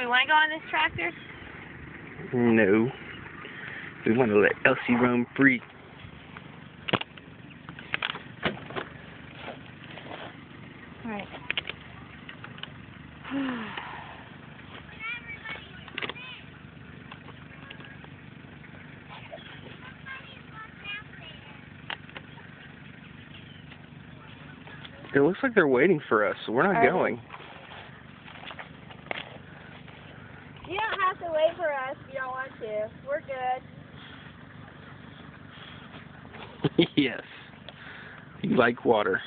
we want to go on this tractor? No. We want to let Elsie roam free. Alright. It looks like they're waiting for us, so we're not they? going. you don't have to wait for us if you don't want to. We're good. yes. You like water.